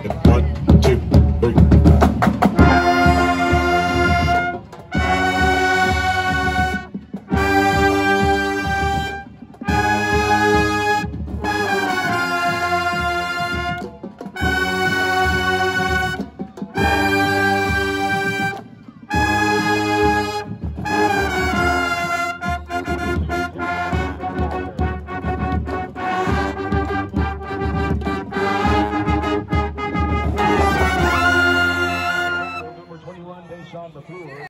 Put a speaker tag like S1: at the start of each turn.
S1: One, two, three.